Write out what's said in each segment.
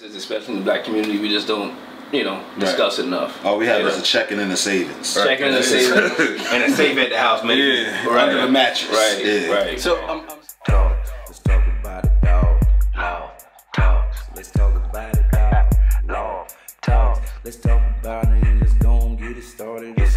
Especially in the black community, we just don't, you know, discuss right. it enough. All we have is a checking and a savings. Right. Checking and a savings. and a safe at the house, maybe. Yeah, right. under the mattress. Right, yeah. right. So, um, um, talk. Let's talk about it, dog. Law, talk. Let's talk about it, dog. Law, talk. Let's talk about it and let's go and get it started.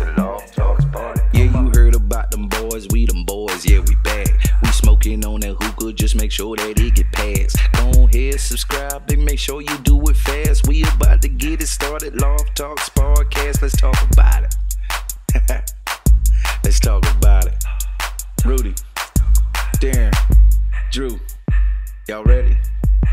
Boys. We them boys. Yeah, we back. We smoking on that hookah. Just make sure that it get passed. Go ahead, subscribe, and make sure you do it fast. We about to get it started. Loft Talks podcast. Let's talk about it. Let's talk about it. Rudy, Darren, Drew, y'all ready?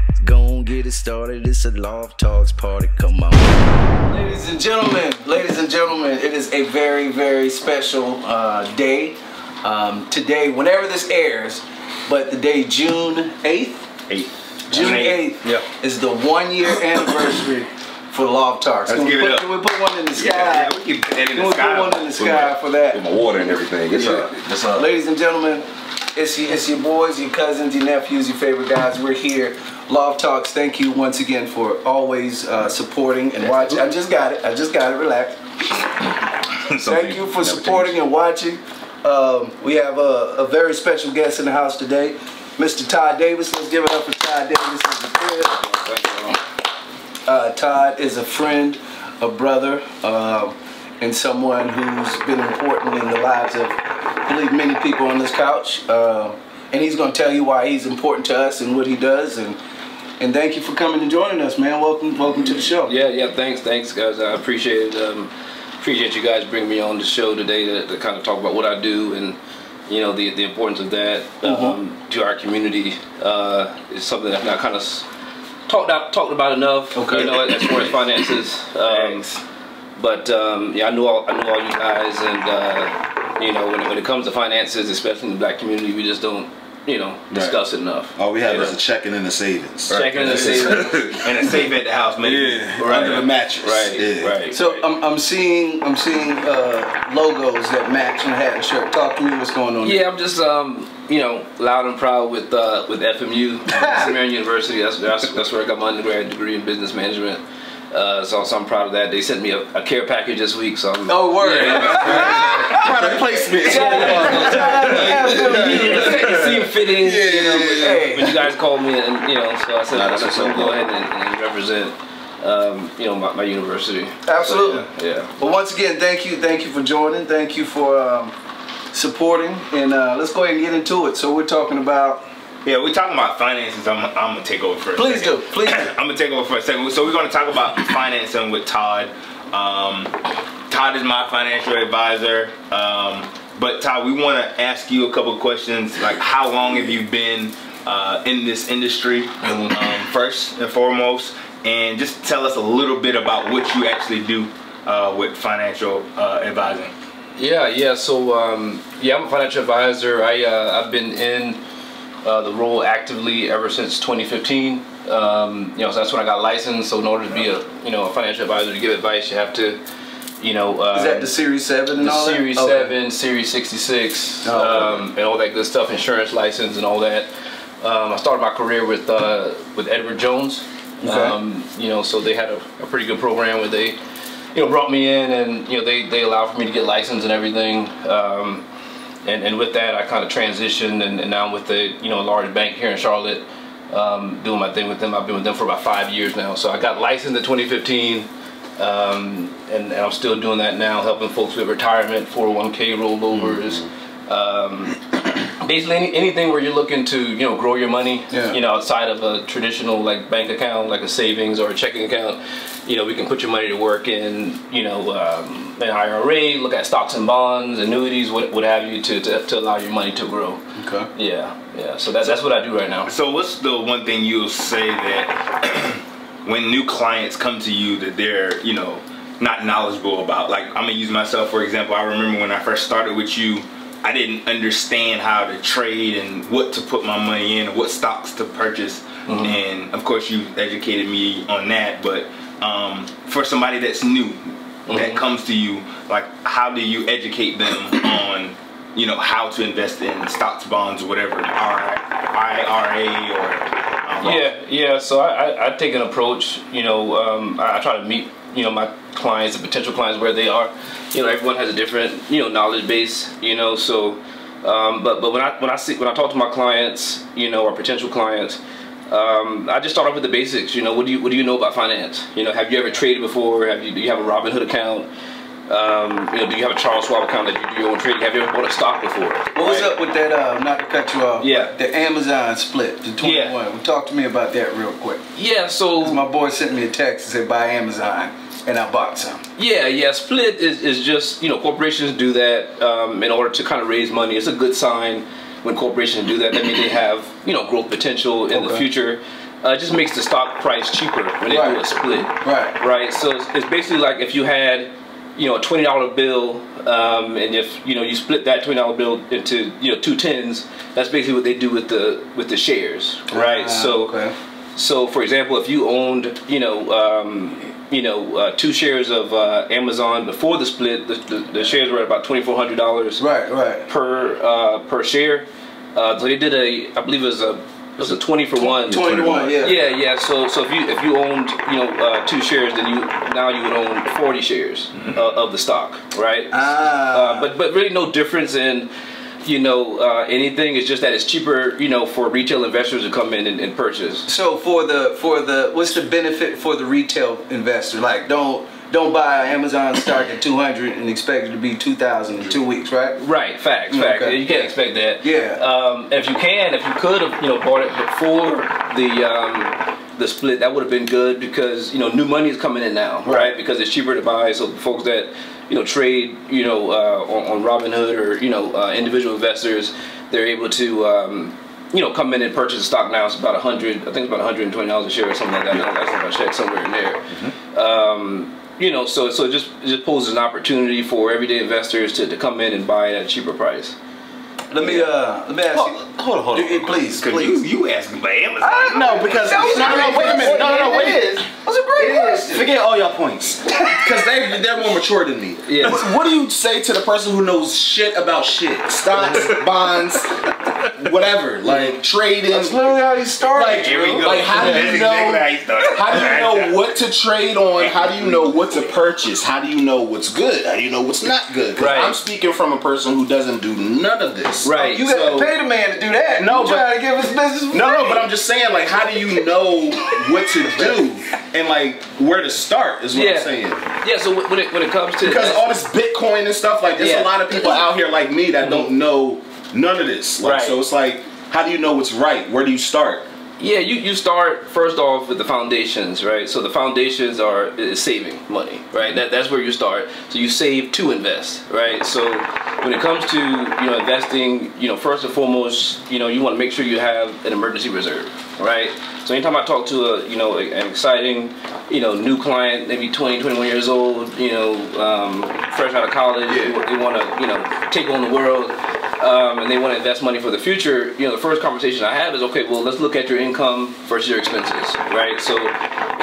Let's go and get it started. It's a Loft Talks party. Come on. Ladies and gentlemen, ladies and gentlemen, it is a very, very special uh, day. Um, today, whenever this airs, but the day June 8th, 8th. June 8th yep. is the one year anniversary for Loft Talks. Let's can, give we it put, up. can we put one in the sky? Yeah, yeah we that in Can the we sky. put one in the sky for that? With my water and everything. It's Yeah. up. It's up. Ladies and gentlemen, it's your, it's your boys, your cousins, your nephews, your favorite guys. We're here. Loft Talks, thank you once again for always uh, supporting and watching. I just got it. I just got it. Relax. Thank you for supporting and watching. Um, we have a, a very special guest in the house today, Mr. Todd Davis. Let's give it up for Todd Davis. Uh, Todd is a friend, a brother, uh, and someone who's been important in the lives of, I believe, many people on this couch. Uh, and he's going to tell you why he's important to us and what he does. And and thank you for coming and joining us, man. Welcome, welcome to the show. Yeah, yeah. Thanks, thanks, guys. I appreciate it. Um, appreciate you guys bringing me on the show today to, to kind of talk about what I do and you know the the importance of that um, to our community uh, is something that I kind of talked out talked about enough. Okay. You know, as far as finances. Um, but um, yeah, I knew all I knew all you guys, and uh, you know when when it comes to finances, especially in the black community, we just don't you know discuss it enough. All we have you is know? a checking and a savings. checking and a savings. and a safe at the house, maybe. Yeah, Right. under the mattress. Right, Yeah. right. So I'm, I'm seeing I'm seeing uh, logos that match your hat and shirt. Talk to me. What's going on? Yeah, I'm just um, you know, loud and proud with uh, with FMU, Samaritan University. That's, that's that's where I got my undergraduate degree in business management. Uh, so, so I'm proud of that. They sent me a, a care package this week, so I'm. Oh, word. Yeah, Product placement. it seemed fitting, you know, Hey. when you guys called me, and you know, so I said, Nah, I that's said, what's so go ahead and, and represent, um, you know, my, my university. Absolutely. So, yeah. yeah. Well, once again, thank you, thank you for joining. Thank you for um, supporting, and uh, let's go ahead and get into it. So we're talking about. Yeah, we're talking about finances. I'm, I'm gonna take over first. Please second. do, please. I'm gonna take over for a second. So we're gonna talk about financing with Todd. Um, Todd is my financial advisor. Um, but Todd, we want to ask you a couple questions. Like, how long have you been uh, in this industry? Um, first and foremost, and just tell us a little bit about what you actually do uh, with financial uh, advising. Yeah, yeah. So, um, yeah, I'm a financial advisor. I uh, I've been in uh, the role actively ever since 2015. Um, you know, so that's when I got licensed. So, in order to be a you know a financial advisor to give advice, you have to, you know, uh, Is that the Series Seven and all that? Series Okay. Seven, Series 66, Oh, okay. um, and all that good stuff, insurance license and all that. Um, I started my career with uh, with Edward Jones. Okay. Um, you know, so they had a, a pretty good program where they, you know, brought me in and you know they they allowed for me to get licensed and everything. Um, and, and with that, I kind of transitioned, and, and now I'm with a you know a large bank here in Charlotte, um, doing my thing with them. I've been with them for about five years now. So I got licensed in 2015, um, and, and I'm still doing that now, helping folks with retirement, 401k rollovers. Um, basically, any, anything where you're looking to you know grow your money, Yeah. you know, outside of a traditional like bank account, like a savings or a checking account. You know, we can put your money to work in, you know, um, an IRA, look at stocks and bonds, annuities, what, what have you, to, to, to allow your money to grow. Okay. Yeah, yeah. So that, that's what I do right now. So what's the one thing you'll say that when new clients come to you that they're, you know, not knowledgeable about? Like I'm gonna use myself for example. I remember when I first started with you, I didn't understand how to trade and what to put my money in, what stocks to purchase. And of course you educated me on that, but um, for somebody that's new that comes to you, like how do you educate them on you know how to invest in stocks, bonds, whatever, IRA or Yeah, yeah. So I, I, I take an approach. You know, um, I, I try to meet you know my clients and potential clients where they are. You know, everyone has a different you know knowledge base. You know, so um, but but when I when I see when I talk to my clients, you know, or potential clients. Um, I just start off with the basics. You know, what do you what do you know about finance? You know, have you ever traded before? Have you do you have a Robinhood account? Um, you know, do you have a Charles Schwab account that you do your own trading? Have you ever bought a stock before? What was up with that? Uh, not to cut you off. Yeah. The Amazon split, the 21. Yeah. Well, talk to me about that real quick. Yeah, so my boy sent me a text and said buy Amazon, and I bought some. Yeah, yeah. Split is, is just you know corporations do that um, in order to kind of raise money. It's a good sign when corporations do that. That means they have you know growth potential in the future. Uh, it just makes the stock price cheaper when they do a split. Right. Right. So it's, it's basically like if you had you know a twenty dollar bill, um, and if you know you split that twenty dollar bill into you know two tens. That's basically what they do with the with the shares. Right. Ah, so. okay. So, for example, if you owned, you know, um, you know, uh, two shares of uh, Amazon before the split, the, the, the shares were at about twenty four hundred dollars Right, right. per uh, per share. Uh, so they did a, I believe it was a, it was a twenty for one. 21, yeah. Yeah, yeah. So, so if you if you owned, you know, uh, two shares, then you now you would own forty shares uh, of the stock, right? Ah. Uh, but but really no difference in you know uh, anything. It's just that it's cheaper, you know, for retail investors to come in and, and purchase. So for the for the what's the benefit for the retail investor? Like don't don't buy Amazon stock at 200 and expect it to be 2000 in two weeks, right? Right, facts, facts. okay. You can't expect that. Yeah. Um, if you can, if you could have, you know, bought it before the um, the split, that would have been good because you know new money is coming in now, right? Right. Because it's cheaper to buy. So folks that you know trade, you know, uh, on, on Robinhood or you know uh, individual investors, they're able to. Um, you know, come in and purchase a stock now. It's about a hundred. I think it's about one hundred and twenty dollars a share or something like that. Now. That's what I checked somewhere in there. Um, you know, so so it just it just poses an opportunity for everyday investors to, to come in and buy it at a cheaper price. Let me uh let me ask Hold, you. hold on, hold on. Please, please. you you asking about Amazon. No, because no, no, no, wait a minute. No, no, no, wait. It is. That's a great question. Forget all your points, because they they're more mature than me. Yeah. What, what do you say to the person who knows shit about shit, stocks, bonds, whatever, like trading? That's literally how you started. Like, Here we go. Like, how do you know- how you started. How do you know what to trade on? How do you know what to purchase? How do you know what's good? How do you know what's not good? 'Cause Right. I'm speaking from a person who doesn't do none of this. Right. you gotta so- pay the man to do that. No, you but- trying to give us business. No, no, but I'm just saying, like, how do you know what to do and like where to start? Is what Yeah. I'm saying. Yeah. So when it when it comes to Because all this Bitcoin and stuff, like, there's Yeah. a lot of people out here like me that don't know none of this. Like, Right. so it's like, how do you know what's right? Where do you start? Yeah, you, you start first off with the foundations, right? So the foundations are is saving money, right? That, that's where you start. So you save to invest, right? So when it comes to you know investing, you know first and foremost, you know you want to make sure you have an emergency reserve, right? So anytime I talk to a you know an exciting you know new client, maybe 20, 21 years old, you know um, fresh out of college, they, they want to you know take on the world um, and they want to invest money for the future, you know, the first conversation I have is, okay, well, let's look at your income versus your expenses, right? So,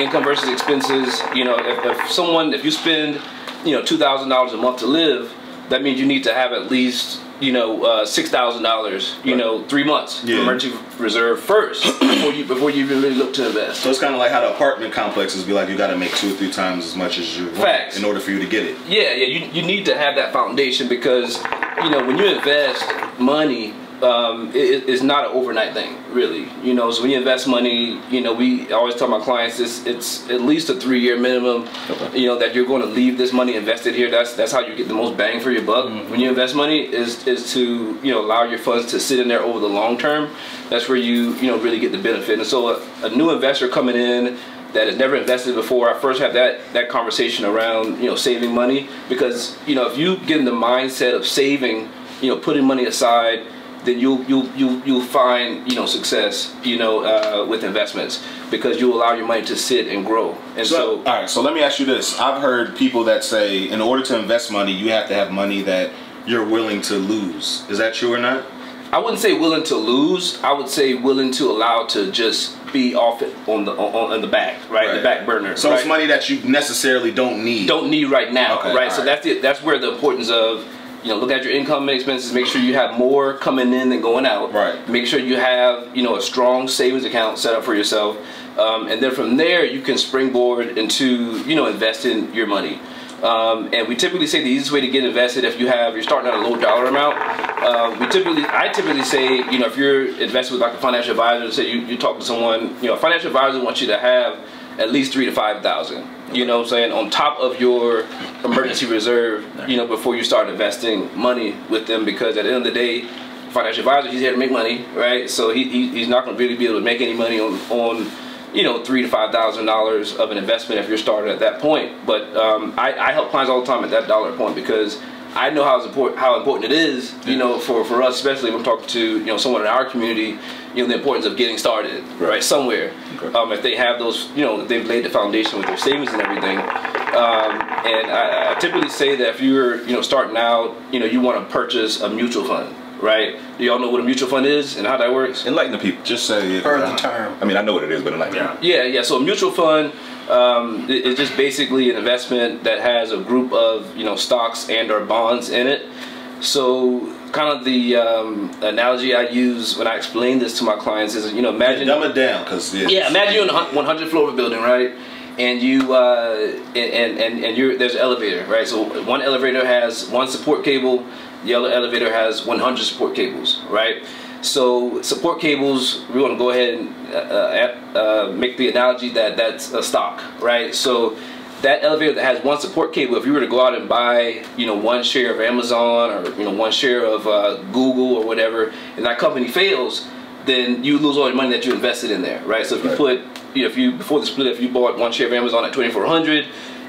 income versus expenses. You know, if, if someone, if you spend, you know, two thousand dollars a month to live, that means you need to have at least, you know, uh, six thousand dollars, you know, three months Yeah. emergency reserve first before you before you really look to invest. So it's kind of like how the apartment complexes be like, you got to make two or three times as much as you want Facts. in order for you to get it. Yeah, yeah, you, you need to have that foundation because, you know, when you invest money, um, it, it's not an overnight thing, really. You know, so when you invest money, you know, we always tell my clients it's, it's at least a three year minimum, you know, that you're going to leave this money invested here. That's that's how you get the most bang for your buck. When you invest money is, is to, you know, allow your funds to sit in there over the long term. That's where you, you know, really get the benefit. And so a, a new investor coming in, that has never invested before, I first have that that conversation around you know saving money because you know if you get in the mindset of saving, you know putting money aside, then you'll you'll you'll you'll find you know success you know uh, with investments because you allow your money to sit and grow. And So, so, all right. So let me ask you this: I've heard people that say, in order to invest money, you have to have money that you're willing to lose. Is that true or not? I wouldn't say willing to lose. I would say willing to allow to just be off it on the on, on the back, right? The back burner. So right? it's money that you necessarily don't need. don't need right now, Okay, right? So alright. that's it. That's where the importance of you know, look at your income and expenses. Make sure you have more coming in than going out. Right. Make sure you have, you know, a strong savings account set up for yourself, um, and then from there you can springboard into, you know, investing your money. Um, and we typically say the easiest way to get invested if you have you're starting at a low dollar amount. Uh, we typically I typically say you know if you're invested with like a financial advisor, say you, you talk to someone, you know, a financial advisor wants you to have at least three to five thousand. You know what I'm saying? On top of your emergency reserve, you know, before you start investing money with them because at the end of the day, financial advisor, he's here to make money, right? So he, he he's not gonna really be able to make any money on on you know three to five thousand dollars of an investment if you're starting at that point. But um, I, I help clients all the time at that dollar point because I know how important how important it is, you know, for, for us, especially when I'm talking to you know someone in our community, you know, the importance of getting started right, somewhere. Um, if they have those, you know, they've laid the foundation with their savings and everything. Um, and I, I typically say that if you're you know starting out, you know, you want to purchase a mutual fund right? Do y'all know what a mutual fund is and how that works? Enlighten the people. Just say it. Heard the term. I mean, I know what it is, but enlighten Yeah. Yeah, yeah. So a mutual fund um, i- is just basically an investment that has a group of you know stocks and or bonds in it. So kind of the um, analogy I use when I explain this to my clients is you know imagine Dumb it down, cause yeah, imagine you're in a 100 floor of a building, right? And you uh, and and and you're there's an elevator, right? So one elevator has one support cable, the other elevator has 100 support cables, right? So support cables, we want to go ahead and uh, uh, uh, make the analogy that that's a stock, right? So that elevator that has one support cable, if you were to go out and buy, you know, one share of Amazon or you know one share of uh, Google or whatever, and that company fails, then you lose all the money that you invested in there, right? So if you Right. put, you know, if you before the split, if you bought one share of Amazon at twenty four hundred,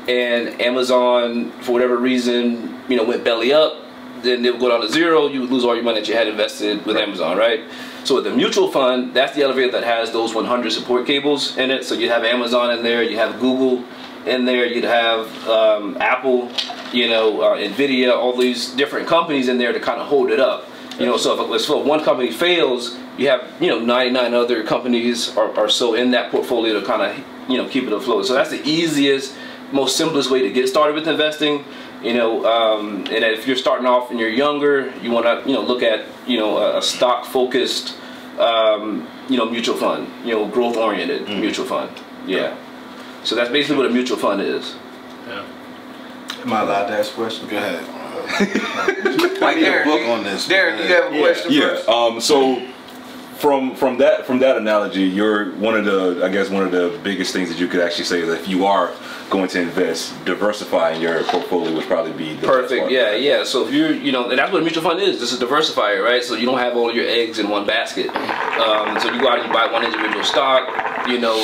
and Amazon for whatever reason, you know, went belly up, then it would go down to zero. You would lose all your money that you had invested with Amazon, right? So with the mutual fund, that's the elevator that has those 100 support cables in it. So you have Amazon in there, you have Google in there, you'd have um, Apple, you know, uh, Nvidia, all these different companies in there to kind of hold it up. You know, so if, so if one company fails, you have you know 99 other companies are, are so in that portfolio to kind of you know keep it afloat. So that's the easiest, most simplest way to get started with investing. You know, um, and if you're starting off and you're younger, you want to you know look at you know a, a stock focused um, you know mutual fund, you know growth oriented mutual fund. Yeah. So that's basically what a mutual fund is. Am I allowed to ask a question? Go ahead. I need a book on this. Derek, you have a question Yeah. first? Um. So, from from that from that analogy, you're one of the I guess one of the biggest things that you could actually say that if you are going to invest, diversifying your portfolio would probably be the best Perfect. Yeah, yeah. So if you're, you know, and that's what a mutual fund is. It's a diversifier, right? So you don't have all your eggs in one basket. Um, so you go out and you buy one individual stock. You know,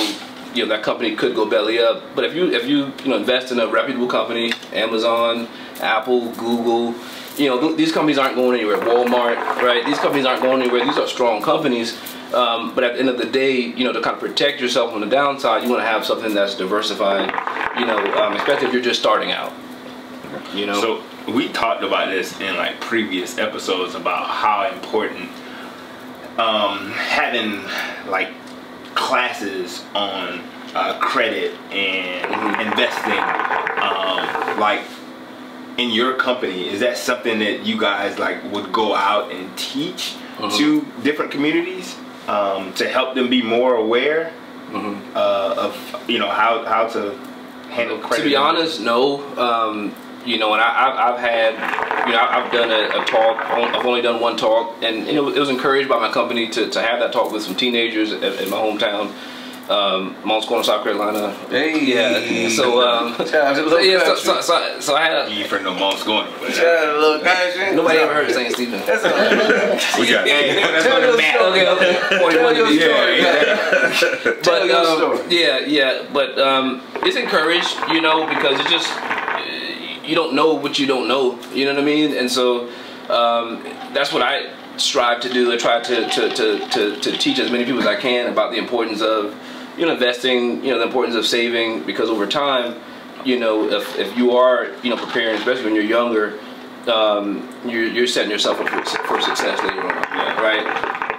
you know that company could go belly up. But if you if you you know invest in a reputable company, Amazon, Apple, Google. You know, th- these companies aren't going anywhere. Walmart, right? These companies aren't going anywhere. These are strong companies. Um, but at the end of the day, you know, to kind of protect yourself on the downside, you want to have something that's diversified. You know, um, especially if you're just starting out. You know. So we talked about this in like previous episodes about how important um, having like classes on uh, credit and Mhm. investing. Um, like in your company, is that something that you guys like would go out and teach Mhm. to different communities um, to help them be more aware Mhm. uh, of you know how how to handle credit? To be honest, no. Um, you know, and I, I've, I've had, you know, I've done a, a talk. I've only done one talk, and you know, it was encouraged by my company to, to have that talk with some teenagers at, in my hometown, um, Moncks Corner, South Carolina. Hey. Yeah. So, um, Shout so, yeah, so, so, so, so I had a, You ain't from no mom's going. Shout out Little Country. nobody ever heard of St. Stephen. That's all. We got it. That's Tell on your the map. story. Okay, okay. Tell your degrees. story. But Tell your um, story. yeah, yeah, but um, it's encouraged, you know, because it just uh, you don't know what you don't know, you know what I mean, and so um, that's what I strive to do. I try to to, to, to to teach as many people as I can about the importance of you know investing, you know, the importance of saving, because over time, you know, if if you are you know preparing, especially when you're younger. Um, you're, you're setting yourself up for, for success later on, right?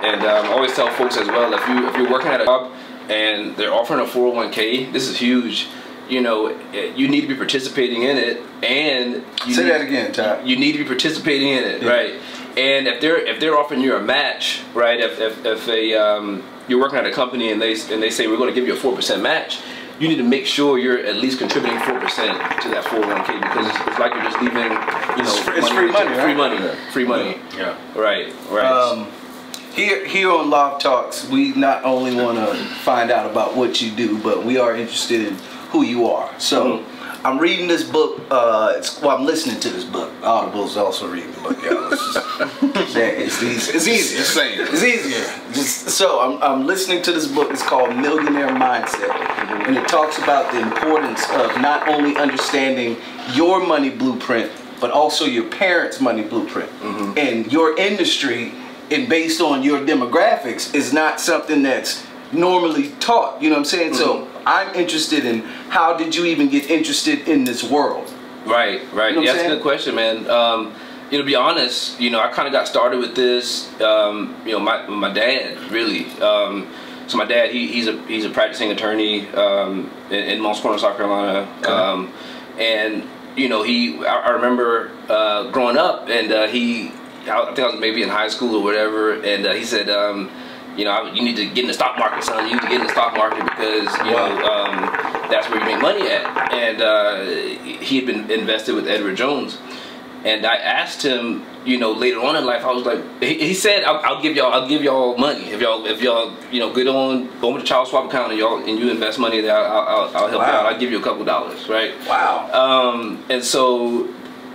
And um, I always tell folks as well if you if you're working at a job and they're offering a 401k, this is huge. you know, eh, you need to be participating in it, and you Say need- that again, Ty. You need to be participating in it, right? And if they're if they're offering you a match, right? If if, if a um, you're working at a company and they and they say we're going to give you a four percent match, you need to make sure you're at least contributing four percent to that 401k because it's, it's like you're just leaving, you know, It's free- it's free money, free right? money, free money. Yeah. Right, right. Um, here, here on Loft Talks, we not only want to find out about what you do, but we are interested in who you are. So, I'm reading this book. Uh, it's, well, I'm listening to this book. Audible's also reading the book, y'all. It's, just, yeah, it's, easy. it's. Just saying. It's easier. Just, so I'm, I'm listening to this book. It's called Millionaire Mindset, and it talks about the importance of not only understanding your money blueprint, but also your parents' money blueprint. And your industry, and based on your demographics, is not something that's normally taught. You know what I'm saying? So I'm interested in how did you even get interested in this world? Right, right. You know yeah, that's a good question, man. Um, you know, to be honest, you know, I kind of got started with this. Um, you know, my my dad really. Um, so my dad, he, he's a he's a practicing attorney um, in, in Moncks Corner, South Carolina, um, and you know, he. I, I remember uh, growing up, and uh, he. I think I was maybe in high school or whatever, and uh, he said. Um, you know, I- you need to get in the stock market, son. You need to get in the stock market because you know um, that's where you make money at. And uh, he had been invested with Edward Jones, and I asked him, you know, later on in life, I was like, he, he said, I'll, "I'll give y'all, I'll give y'all money if y'all, if y'all, you know, get on, go the Charles Schwab account and y'all and you invest money there, I'll, I'll, I'll help you out. I'll give you a couple dollars, right?" Wow. Um, and so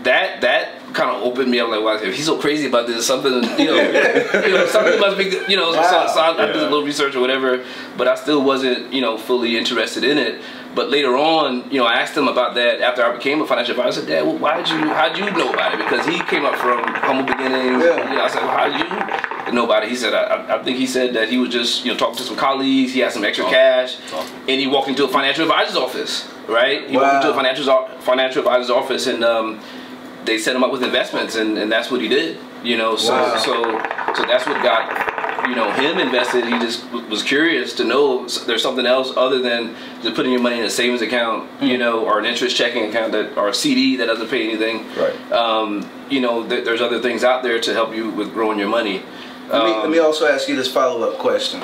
that that kind of opened me up like, wow, if he's so crazy about this, something you know, you know, something must be, you know. Wow. so I, I did a little research or whatever, but I still wasn't, you know, fully interested in it. But later on, you know, I asked him about that after I became a financial advisor. I said, Dad, well, why did you, how did you know about it? Because he came up from humble beginnings. Yeah. You know, I said, well, how did you know about it? He said, I, I- I think he said that he was just, you know, talking to some colleagues. He had some extra cash, and he walked into a financial advisor's office. Right? He walked into a financial financial advisor's office, and um, they set him up with investments, and, and that's what he did. You know, so Wow. so so that's what got you know him invested. He just was curious to know there's something else other than just putting your money in a savings account, Hmm. you know, or an interest checking account that or a CD that doesn't pay anything. Right. Um, you know, th- there's other things out there to help you with growing your money. Let me, Um, let me also ask you this follow up question.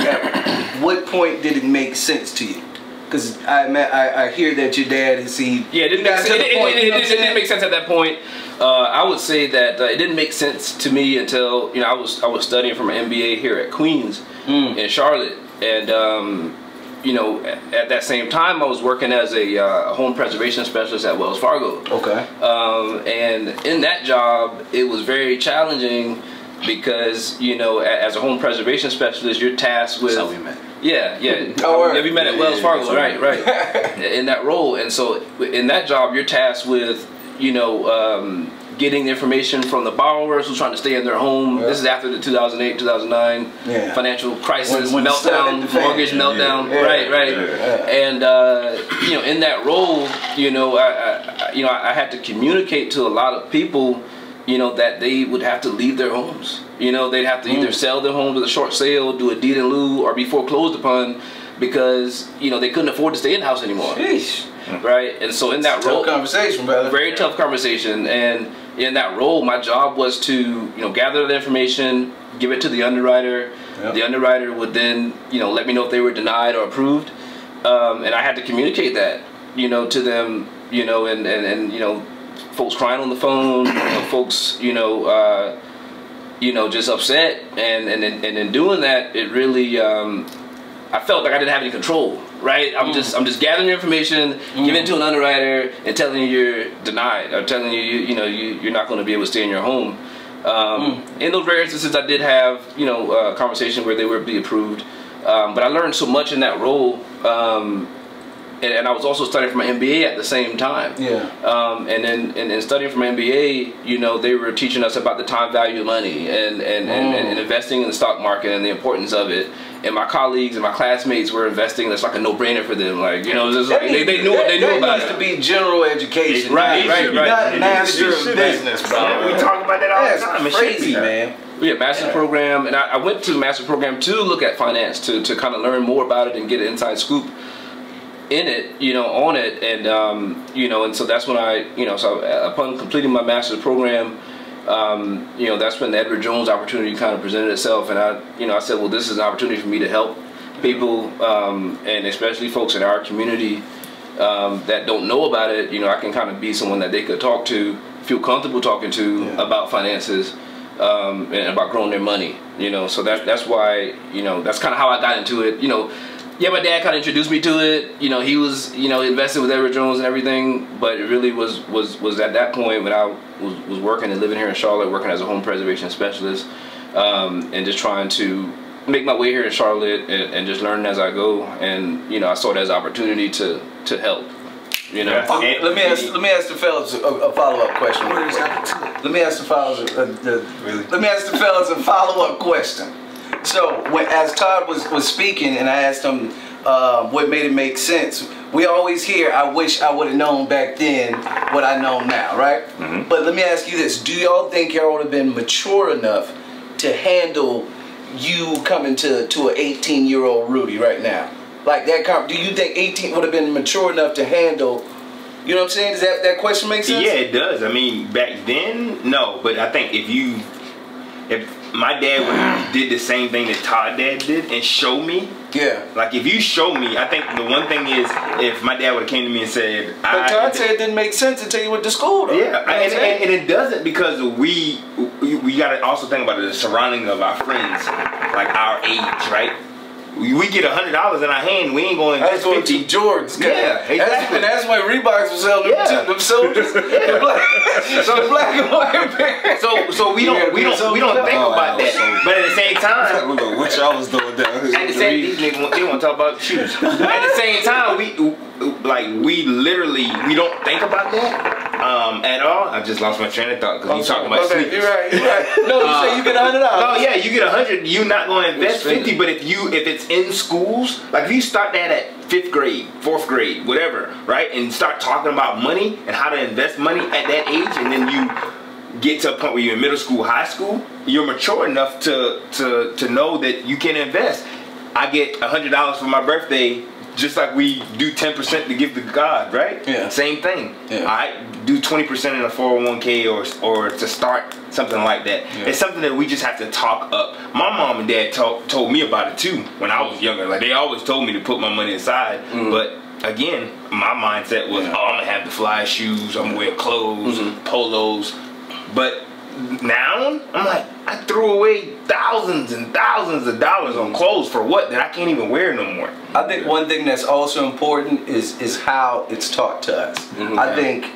At what point did it make sense to you? Because I, ma- I I hear that your dad is he. Yeah, it didn't make sense. It, it- point, it- you know it- it didn't make sense at that point. Uh, I would say that uh, it didn't make sense to me until you know I was I was studying for my MBA here at Queens Mm. in Charlotte, and um, you know at, at that same time I was working as a uh, home preservation specialist at Wells Fargo. Okay. Um, and in that job, it was very challenging because you know, as a home preservation specialist, you're tasked with. That's how we met. Yeah, yeah. Oh, word. yeah, we met at Yeah, Wells Fargo, that's right, right. in that role, and so in that job, you're tasked with, you know, um, getting the information from the borrowers who's trying to stay in their home. Yeah. This is after the 2008, 2009 Yeah. financial crisis, When- when meltdown, to fail. mortgage meltdown. Yeah. Right, right. Yeah. And uh, you know, in that role, you know, I, I, you know, I had to communicate to a lot of people, you know, that they would have to leave their homes. You know, they'd have to either Mm. sell their homes with a short sale, do a deed in lieu, or be foreclosed upon because you know they couldn't afford to stay in the house anymore. Sheesh. Right, and so in that role, conversation, brother. very tough conversation and in that role my job was to you know gather the information give it to the underwriter Yep. the underwriter would then you know let me know if they were denied or approved um, and i had to communicate that you know to them you know and and, and you know folks crying on the phone you know, folks you know uh, you know just upset. And and and, in doing that it really um, I felt like I didn't have any control, right? I'm just I'm just gathering information, giving it to an underwriter, and telling you you're denied, or telling you you, you know you, you're not going to be able to stay in your home. Um, In those rare instances, I did have you know a conversation where they were be approved, um, but I learned so much in that role, um, and, and I was also studying for my MBA at the same time. Yeah. Um, and then and, and studying for my MBA, you know, they were teaching us about the time value of money and and, and, Mm. and investing in the stock market and the importance of it. And my colleagues and my classmates were investing. That's like a no-brainer for them. Like you know, it's just like, they, they knew what they knew that about needs it. to be general education. Right, not- right, right. Not It master should of business, bro. we talk about that all That's the time. It should crazy, man. We had master's program, and I, I went to the master's program to look at finance, to, to kind of learn more about it and get an inside scoop. In it, you know, on it, and um, you know, and so that's when I, you know, so upon completing my master's program, um, you know, that's when the Edward Jones opportunity kind of presented itself, and I, you know, I said, well, this is an opportunity for me to help people, um, and especially folks in our community um, that don't know about it. You know, I can kind of be someone that they could talk to, feel comfortable talking to Yeah. about finances. Um, and about growing their money, you know, so that that's why, you know, that's kind of how I got into it. You know, yeah, my dad kind of introduced me to it. You know, he was, you know, invested with Edward Jones and everything, but it really was was was at that point when I was, was working and living here in Charlotte, working as a home preservation specialist, um, and just trying to make my way here in Charlotte and, and just learning as I go. And you know, I saw it as an opportunity to to help. You know, Yeah. Oh, let me ask. Let me ask the fellas a, a follow up question. What is that? Let me ask the fellas. A, a, a- Really? Let me ask the fellas a follow up question. So, as Todd was was speaking, and I asked him uh, what made it make sense. We always hear, "I wish I would have known back then what I know now," right? But let me ask you this: Do y'all think y'all would have been mature enough to handle you coming to to an 18 year old Rudy right now? Like that? Do you think 18 would have been mature enough to handle? You know what I'm saying? Does that that question make sense? Yeah, it does. I mean, back then, no, but I think if you, if my dad would did the same thing that Todd dad did and show me, Yeah. like if you show me, I think the one thing is if my dad would have came to me and said, But Todd said it didn't make sense until you went to school, though. Yeah, and, and, and it doesn't because we we, we got to also think about the surrounding of our friends, like our age, right? We, get a hundred dollars in our hand, we ain't going That's to fifty. Jordans. Yeah, That's, exactly. and that's why Reeboks was selling them, Yeah. to them soldiers. the, black, the black and white. So so we don't we don't we don't think Oh, about that, so- but at the same time. don't know what y'all was doing down At the same, these niggas they want to talk about shoes. At the same time, we like we literally we don't think about that um, at all. I just lost my train of thought because you talking about okay, sneakers. you're right, you're right. No, you Uh, say you get a hundred No, dollars. yeah, you get a hundred. You're not going to invest fifty, but if you if it's in schools, like if you start that at fifth grade, fourth grade, whatever, right, and start talking about money and how to invest money at that age, and then you get to a point where you're in middle school, high school, you're mature enough to to to know that you can invest. I get a hundred dollars for my birthday. Just like we do 10% to give to God, right? Yeah. Same thing. Yeah. I do 20% in a 401k or or to start something like that. It's something that we just have to talk up. My mom and dad told told me about it too when I was younger. Like they always told me to put my money aside, mm. but again, my mindset was, Yeah. oh, I'm gonna have the fly shoes, I'm gonna wear clothes, mm-hmm. polos. But now I'm like, I threw away thousands and thousands of dollars on clothes for what that I can't even wear no more. I think one thing that's also important is is how it's taught to us. Mm-hmm. I think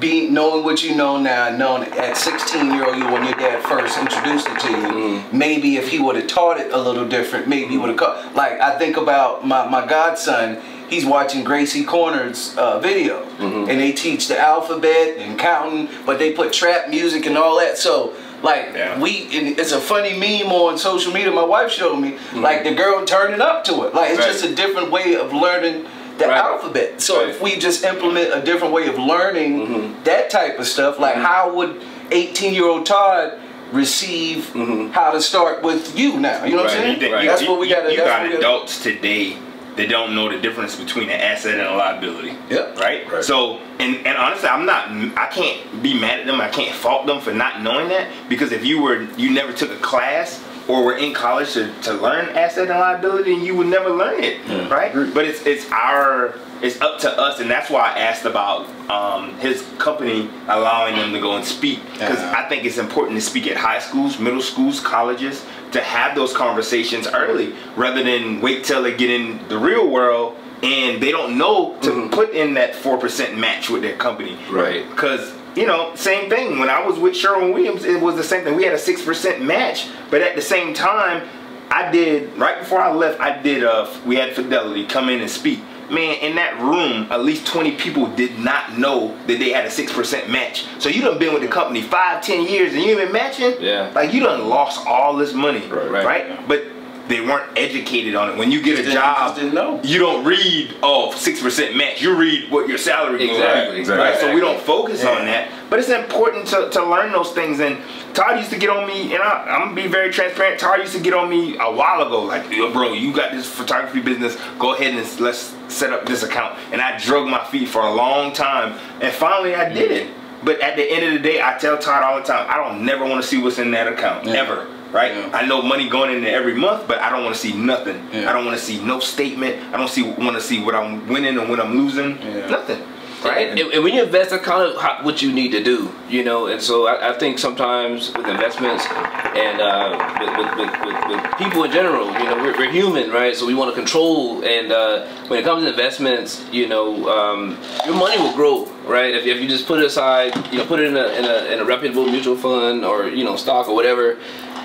being knowing what you know now, knowing at 16 year old you when your dad first introduced it to you, mm-hmm. maybe if he would have taught it a little different, maybe he would have caught. Like I think about my my godson. He's watching Gracie Corner's uh, video, mm-hmm. and they teach the alphabet and counting, but they put trap music and all that. So like Yeah. we, and it's a funny meme on social media. My wife showed me, mm-hmm. like the girl turning up to it. Like it's Right. just a different way of learning the Right. alphabet. So Right. if we just implement a different way of learning mm-hmm. that type of stuff, like how would 18 year old Todd receive how to start with you now? You know what I'm saying? You-. That's you- what we got. You that's got what we gotta- adults today that don't know the difference between an asset and a liability. Yep. Right. Right. So, and and honestly, I'm not. I can't be mad at them. I can't fault them for not knowing that because if you were, you never took a class or were in college to, to learn asset and liability, and you would never learn it. Right. But it's it's our it's up to us, and that's why I asked about um, his company allowing them to go and speak because Yeah. I think it's important to speak at high schools, middle schools, colleges to have those conversations early rather than wait till they get in the real world and they don't know to put in that 4% match with their company. Right. Because, you know, same thing. When I was with Sherwin Williams, it was the same thing. We had a 6% match, but at the same time, I did, right before I left, I did, uh, we had Fidelity come in and speak. Man, in that room, at least 20 people did not know that they had a 6% match. So you done been with the company five, ten years and you ain't been matching? Yeah. Like you done lost all this money, Right. right? But they weren't educated on it. When you get a job, didn't know. you don't read oh six percent match. You read what your salary gonna Exactly, be, exactly. Right? So we don't focus on that. But it's important to, to learn those things. And Todd used to get on me, and I, I'm gonna be very transparent. Todd used to get on me a while ago, like, Yo, bro, you got this photography business. Go ahead and let's set up this account. And I drug my feet for a long time, and finally I did it. But at the end of the day, I tell Todd all the time, I don't never want to see what's in that account Yeah. ever. Right? Yeah. I know money going in there every month, but I don't want to see nothing. Yeah. I don't want to see no statement. I don't see want to see what I'm winning and what I'm losing. Yeah. Nothing. Right? And, and when you invest, that's kind of what you need to do, you know. And so I, I think sometimes with investments and uh, with, with, with, with, with people in general, you know, we're, we're human, right? So we want to control. And uh, when it comes to investments, you know, um, your money will grow, right? If, if you just put it aside, you know, put it in a, in a in a reputable mutual fund or you know stock or whatever.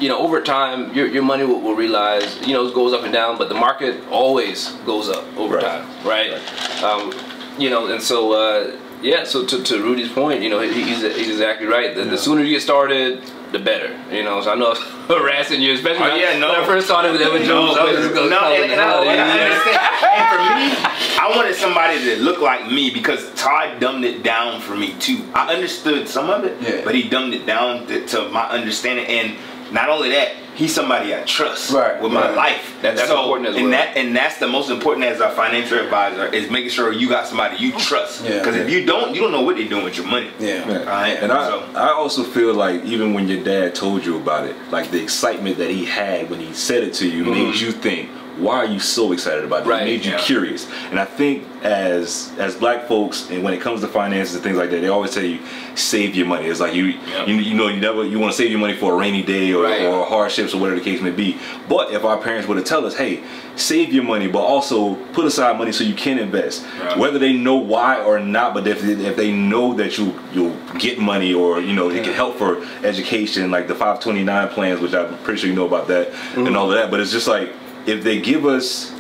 You know, over time, your, your money will, will realize, you know, it goes up and down, but the market always goes up over Right. time, right? Um, you know, and so uh, yeah. So to, to Rudy's point, you know, he, he's he's exactly right. The, the sooner you get started, the better. You know, so I know harassing you, especially Oh, yeah, no. when I first started with Edward Jones. I was just gonna no, and, and I, and I understand. And for me, I wanted somebody to look like me because Todd dumbed it down for me too. I understood some of it, Yeah. but he dumbed it down to, to my understanding. And not only that, he's somebody I trust Right, with my right. life. That- that's so, important as and well. that and that's the most important as a financial advisor is making sure you got somebody you trust. Yeah. Because if you don't, you don't know what they're doing with your money. Yeah. Yeah. Right. And I, So- I also feel like even when your dad told you about it, like the excitement that he had when he said it to you mm-hmm. made you think, why are you so excited about it? Right, It made you yeah. curious. And I think as as black folks and when it comes to finances and things like that, they always tell you save your money. It's like you Yeah. you, you know you never you want to save your money for a rainy day or, Right. or hardships or whatever the case may be. But if our parents were to tell us, hey, save your money, but also put aside money so you can invest. Right. Whether they know why or not, but if they, if they know that you you'll get money or you know it can help for education, like the 529 plans, which I'm pretty sure you know about that and mm-hmm. all of that. But it's just like if they give us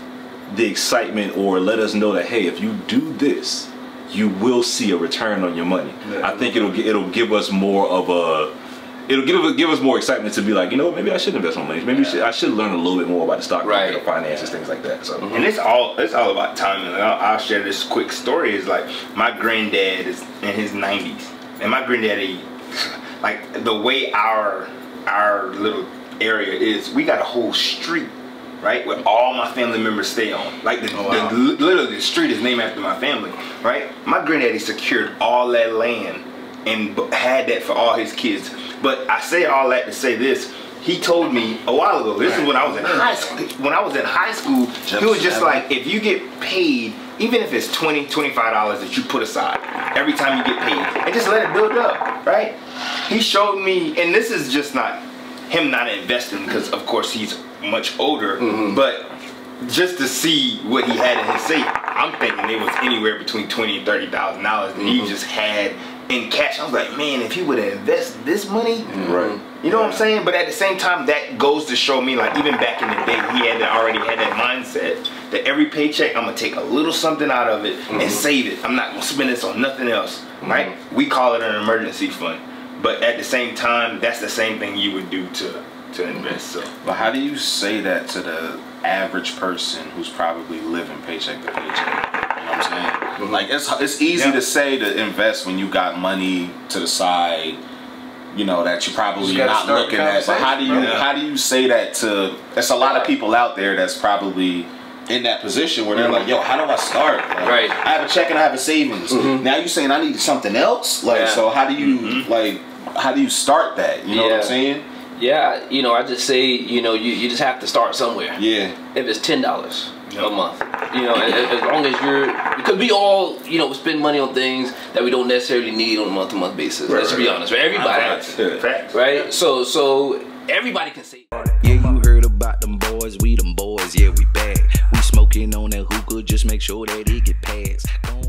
the excitement or let us know that hey, if you do this, you will see a return on your money. Yeah. I think it'll it'll give us more of a it'll give give us more excitement to be like you know maybe I should invest my money. Maybe we should, I should learn a little bit more about the stock market Right. or finances, things like that. So And it's all it's all about timing. And I'll, I'll share this quick story. Is like my granddad is in his 90s, and my granddaddy, like the way our our little area is, we got a whole street, right, where all my family members stay on. Like the, Oh, wow. the literally the street is named after my family, right? My granddaddy secured all that land and had that for all his kids. But I say all that to say this. He told me a while ago. This is when I was in high school. When I was in high school, he was just like, if you get paid, even if it's 20 $25 that you put aside every time you get paid, and just let it build up, right? He showed me, and this is just not him not investing because, of course, he's much older, mm-hmm. but just to see what he had in his safe, I'm thinking it was anywhere between twenty and thirty thousand dollars that he mm-hmm. just had in cash. I was like, man, if he would have invested this money, mm-hmm. right. you know what I'm saying? But at the same time, that goes to show me, like, even back in the day, he had already had that mindset that every paycheck, I'm gonna take a little something out of it and save it. I'm not gonna spend this on nothing else, right? We call it an emergency fund, but at the same time, that's the same thing you would do to to invest. So But how do you say that to the average person who's probably living paycheck to paycheck? You know what I'm saying? Mm-hmm. Like it's it's easy Yeah. to say to invest when you got money to the side, you know that you're probably You not looking at. But how do you conversation, bro. how do you say that to? There's a lot of people out there that's probably in that position where they're mm-hmm. like, "Yo, how do I start? Like, Right. I have a check and I have a savings. Mm-hmm. Now you saying I need something else? Like, Yeah. so how do you like? How do you start that? You know what I'm saying? Yeah, you know, I just say, you know, you, you just have to start somewhere. Yeah. If it's ten dollars Yep. a month, you know, as, as long as you're, because we all, you know, spend money on things that we don't necessarily need on a month-to-month basis. Right, Let's right, be right. honest, right? Everybody, facts, facts. right? So, so everybody can say. Yeah, you heard about them boys, we them boys, yeah, we bad. We smoking on that hookah, just make sure that it get passed. Don't